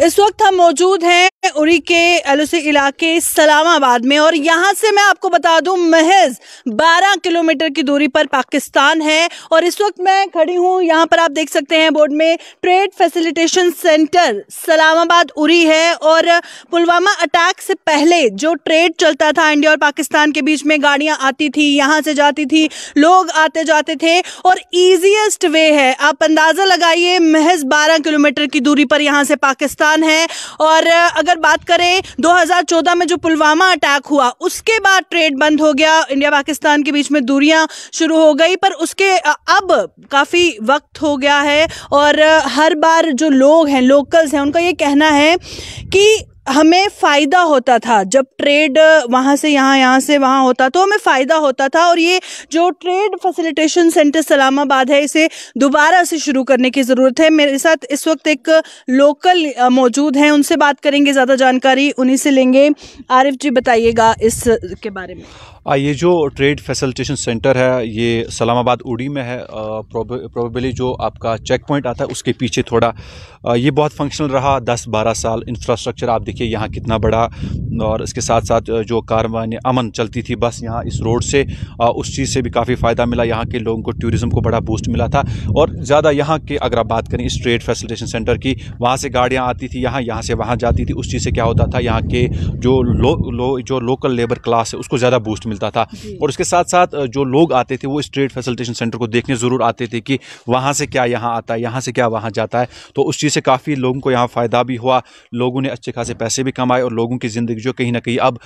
इस वक्त हम मौजूद हैं उरी के एलओसी इलाके सलामाबाद में और यहाँ से मैं आपको बता दूँ, महज 12 किलोमीटर की दूरी पर पाकिस्तान है और इस वक्त मैं खड़ी हूँ। यहाँ पर आप देख सकते हैं बोर्ड में trade facilitation centre Salamabad Uri है और पुलवामा अटैक से पहले जो ट्रेड चलता था इंडिया और पाकिस्तान के बीच में गाड़ियाँ आती थी, यहाँ से जाती थी, लोग आते जाते थे और ईजिएस्ट वे है। आप अंदाज़ा लगाइए, महज बारह किलोमीटर की दूरी पर यहाँ से पाकिस्तान है। और अगर बात करें 2014 में जो पुलवामा अटैक हुआ, उसके बाद ट्रेड बंद हो गया, इंडिया पाकिस्तान के बीच में दूरियाँ शुरू हो गई, पर उसके अब काफ़ी वक्त हो गया है। और हर बार जो लोग हैं, लोकल्स हैं, उनका ये कहना है कि हमें फ़ायदा होता था। जब ट्रेड वहाँ से यहाँ यहाँ से वहाँ होता तो हमें फ़ायदा होता था और ये जो ट्रेड फैसिलिटेशन सेंटर सलामाबाद है, इसे दोबारा से शुरू करने की ज़रूरत है। मेरे साथ इस वक्त एक लोकल मौजूद हैं, उनसे बात करेंगे, ज़्यादा जानकारी उन्हीं से लेंगे। आरिफ जी, बताइएगा इसके बारे में। ये जो ट्रेड फैसिलिटेशन सेंटर है, ये सलामाबाद उड़ी में है प्रोबेबली जो आपका चेक पॉइंट आता है, उसके पीछे थोड़ा ये बहुत फंक्शनल रहा 10-12 साल इंफ्रास्ट्रक्चर आप देखिए यहाँ कितना बड़ा और इसके साथ साथ जो कारवान अमन चलती थी बस यहाँ इस रोड से उस चीज़ से भी काफ़ी फ़ायदा मिला। यहाँ के लोगों को टूरिज़्म को बड़ा बूस्ट मिला था। और ज़्यादा यहाँ के अगर आप बात करें इस ट्रेड फैसिलिटेशन सेंटर की वहाँ से गाड़ियाँ आती थी यहाँ यहाँ से वहाँ जाती थी उस चीज़ से क्या होता था यहाँ के जो लो, लो जो लोकल लेबर क्लास है उसको ज़्यादा बूस्ट मिलता था। और उसके साथ साथ जो लोग आते थे वो स्ट्रेट फैसिलिटेशन सेंटर को देखने ज़रूर आते थे कि वहाँ से क्या यहाँ आता है यहाँ से क्या वहाँ जाता है। तो उस चीज़ से काफ़ी लोगों को यहाँ फ़ायदा भी हुआ लोगों ने अच्छे खासे पैसे भी कमाए और लोगों की ज़िंदगी जो कहीं ना कहीं अब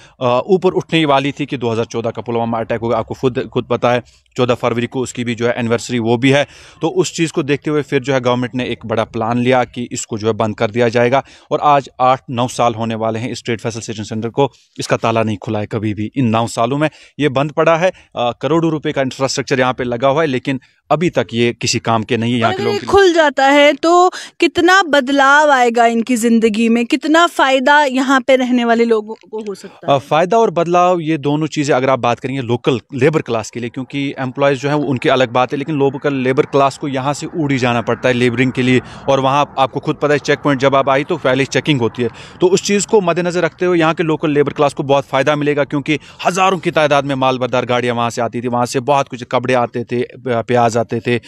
ऊपर उठने वाली थी कि दो हज़ार चौदह का पुलवामा अटैक होगा। आपको खुद खुद पता है, चौदह फरवरी को उसकी भी जो है एनिवर्सरी वो भी है। तो उस चीज़ को देखते हुए फिर जो है गवर्नमेंट ने एक बड़ा प्लान लिया कि इसको जो है बंद कर दिया जाएगा। और आज आठ नौ साल होने वाले हैं इस ट्रेड फैसिलिटेशन सेंटर को। इसका ताला नहीं खुला है कभी भी इन नौ सालों में। ये बंद पड़ा है। करोड़ों रुपये का इंफ्रास्ट्रक्चर यहाँ पर लगा हुआ है, लेकिन अभी तक ये किसी काम के नहीं है यहाँ के लोग खुल जाता है तो कितना बदलाव आएगा इनकी ज़िंदगी में? कितना फ़ायदा यहाँ पे रहने वाले लोगों को हो सकता है? फ़ायदा और बदलाव ये दोनों चीज़ें अगर आप बात करेंगे लोकल लेबर क्लास के लिए क्योंकि एम्प्लॉयज़ जो है वो उनकी अलग बात है लेकिन लोकल लेबर क्लास को यहाँ से उड़ी जाना पड़ता है लेबरिंग के लिए और वहाँ आपको खुद पता है चेक पॉइंट जब आप आई तो पहले चेकिंग होती है। तो उस चीज़ को मद्देनज़र रखते हुए यहाँ के लोकल लेबर क्लास को बहुत फ़ायदा मिलेगा क्योंकि हज़ारों की तादाद में माल बरदार गाड़ियाँ वहाँ से आती थी वहाँ से बहुत कुछ कपड़े आते थे प्याज आते थे।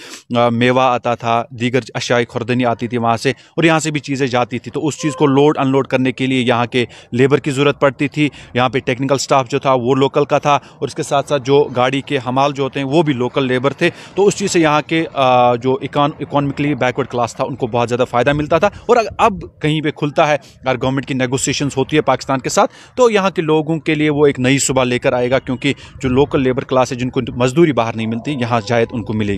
मेवा आता था, दीगर अशाई खुरदनी आती थी वहाँ से और यहाँ से भी चीज़ें जाती थी। तो उस चीज़ को लोड, अनलोड करने के लिए यहाँ के लेबर की ज़रूरत पड़ती थी। यहाँ पे टेक्निकल स्टाफ जो था वो लोकल का था और इसके साथ साथ जो गाड़ी के हमाल जो होते हैं वो भी लोकल लेबर थे। तो उस चीज़ से यहाँ के जो इकॉनमिकली बैकवर्ड क्लास था उनको बहुत ज़्यादा फ़ायदा मिलता था और अब कहीं पर खुलता है, अगर गवर्नमेंट की नेगोसिएशन होती है पाकिस्तान के साथ तो यहाँ के लोगों के लिए वो एक नई सुबह लेकर आएगा क्योंकि जो लोकल लेबर क्लास है जिनको मजदूरी बाहर नहीं मिलती, यहाँ जायद उनको मिलेगी।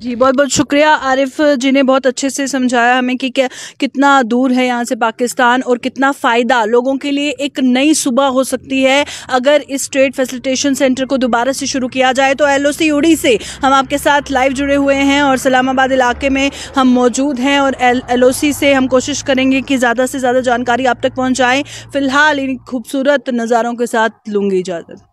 जी, बहुत बहुत शुक्रिया आरिफ जी ने बहुत अच्छे से समझाया हमें कि क्या, कितना दूर है यहाँ से पाकिस्तान और कितना फ़ायदा लोगों के लिए एक नई सुबह हो सकती है। अगर इस ट्रेड फैसिलिटेशन सेंटर को दोबारा से शुरू किया जाए तो एल ओ उड़ी से हम आपके साथ लाइव जुड़े हुए हैं और सलामाबाद इलाके में हम मौजूद हैं और एल ओ सी से हम कोशिश करेंगे कि ज़्यादा से ज़्यादा जानकारी आप तक पहुँचाएँ। फ़िलहाल इन खूबसूरत नज़ारों के साथ लूँगी इजाज़त।